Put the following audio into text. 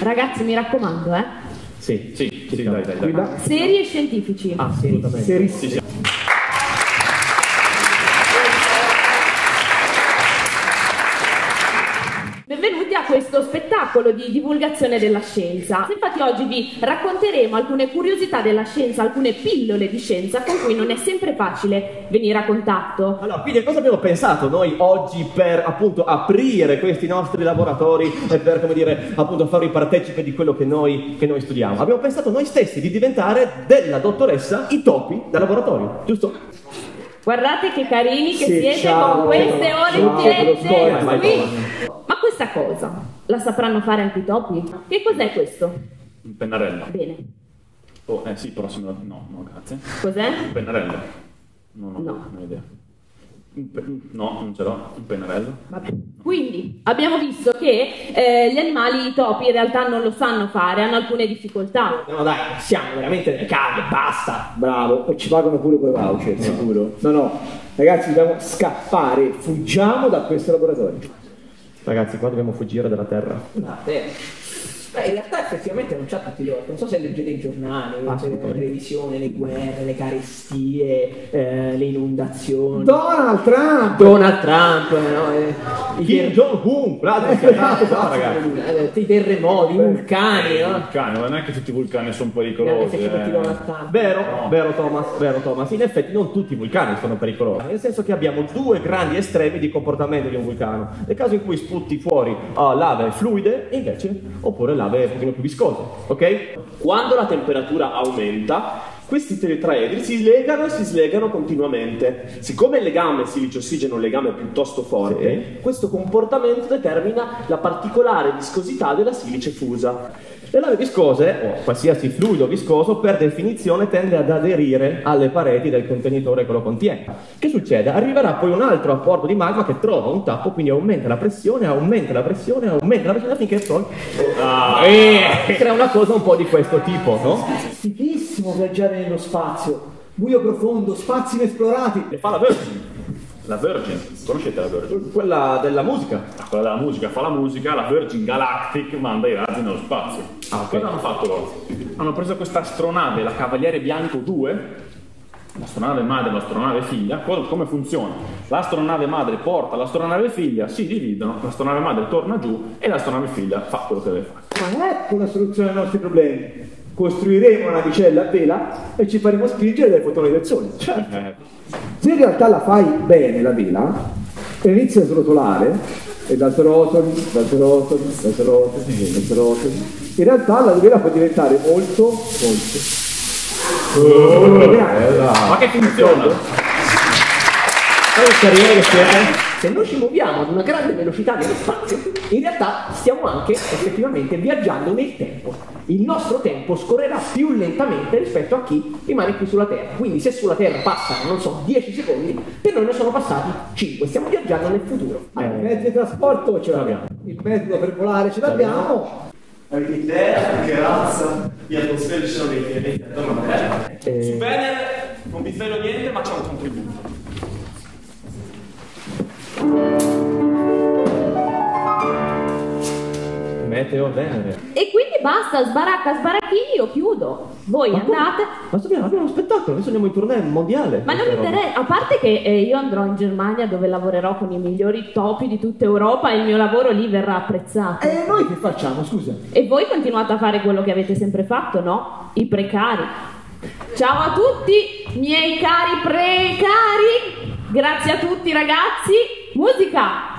Ragazzi, mi raccomando, eh. Sì, Sì, sì, dai, dai, dai. da- Seri e scientifici. Assolutamente. Serissimo. Questo spettacolo di divulgazione della scienza. Infatti oggi vi racconteremo alcune curiosità della scienza, alcune pillole di scienza con cui non è sempre facile venire a contatto. Allora, quindi cosa abbiamo pensato noi oggi per appunto aprire questi nostri laboratori e per, come dire, appunto farvi partecipe di quello che noi, che noi studiamo? Abbiamo pensato noi stessi di diventare della dottoressa i topi del laboratorio, giusto? Guardate che carini che Sì, siete ciao, con queste ciao, orecchiette ciao, vai, qui. Questa cosa la sapranno fare anche i topi? Che cos'è questo? Un pennarello. Bene. Oh, eh sì, però se me lo- No, no, grazie. Cos'è? Un pennarello. No, no, No. non ho idea. No, non ce l'ho. Un pennarello. Vabbè. Quindi abbiamo visto che eh, gli animali, i topi, in realtà non lo sanno fare, hanno alcune difficoltà. No, dai, siamo veramente nelle cave, basta! Bravo, e ci pagano pure quei voucher, sicuro. No, no, ragazzi, dobbiamo scappare, fuggiamo da questo laboratorio. Ragazzi, qua dobbiamo fuggire dalla terra. Beh, in realtà effettivamente non c'ha tutti i torti, non so se leggete i giornali, la televisione, le guerre, le carestie, eh, le inondazioni. Donald Trump! Donald Trump, no? eh, i, Kim ter- Jong-un, bravo, no, ragazzi. eh, i terremoti, i vulcani, no? Vulcani, ma non è che tutti i vulcani sono pericolosi. se eh. Donald Trump. Vero, vero Thomas, vero Thomas. In effetti non tutti i vulcani sono pericolosi, nel senso che abbiamo due grandi estremi di comportamento di un vulcano. Nel caso in cui sputti fuori ah, lave fluide, invece, oppure lave un pochino più viscose, ok? Quando la temperatura aumenta, questi tetraedri si legano e si slegano continuamente. Siccome il legame silice-ossigeno è un legame piuttosto forte, questo comportamento determina la particolare viscosità della silice fusa. Le lave viscose, o qualsiasi fluido viscoso, per definizione tende ad aderire alle pareti del contenitore che lo contiene. Che succede? Arriverà poi un altro apporto di magma che trova un tappo, quindi aumenta la pressione, aumenta la pressione, aumenta la pressione finché poi e crea una cosa un po' di questo tipo, no? Fighissimo viaggiare nello spazio. Buio profondo, spazi inesplorati. E fa la Virgin. La Virgin, conoscete la Virgin? Quella della musica. Quella della musica, fa la musica, la Virgin Galactic manda i razzi nello spazio. Ah, ok. Cosa hanno fatto loro? Hanno preso questa astronave, la Cavaliere Bianco 2, l'astronave madre e l'astronave figlia. Co- Come funziona? L'astronave madre porta l'astronave figlia, si dividono, l'astronave madre torna giù e l'astronave figlia fa quello che deve fare. Ma ecco la soluzione ai nostri problemi. Costruiremo una navicella a vela e ci faremo spingere dai fotoni del sole. Certo. Eh, Se in realtà la fai bene la vela, e inizia a srotolare, e da srotoli, da srotoli, da srotoli, da srotoli, in realtà la vela può diventare molto, molto, molto grande. ma che funziona? Allora, carriere che siete? Se noi ci muoviamo ad una grande velocità nello spazio, in realtà stiamo anche effettivamente viaggiando nel tempo. Il nostro tempo scorrerà più lentamente rispetto a chi rimane qui sulla Terra. Quindi se sulla Terra passano, non so, 10 secondi, per noi ne sono passati 5. Stiamo viaggiando nel futuro. Il mezzo di trasporto ce l'abbiamo, il metodo per volare ce l'abbiamo. Avete idea di che razza di atmosfere ci sono nei pianeti attorno a te? Su Venere non vi svelo niente, Meteo Venere. E quindi basta, sbaracca, sbaracchini, io chiudo. Voi andate. Ma Sabrina, abbiamo uno spettacolo, adesso andiamo in tournée mondiale. Ma non mi interessa, a parte che eh, io andrò in Germania dove lavorerò con i migliori topi di tutta Europa e il mio lavoro lì verrà apprezzato. E noi che facciamo, scusa? E voi continuate a fare quello che avete sempre fatto, no? I precari. Ciao a tutti, miei cari precari. Grazie a tutti ragazzi. Musica.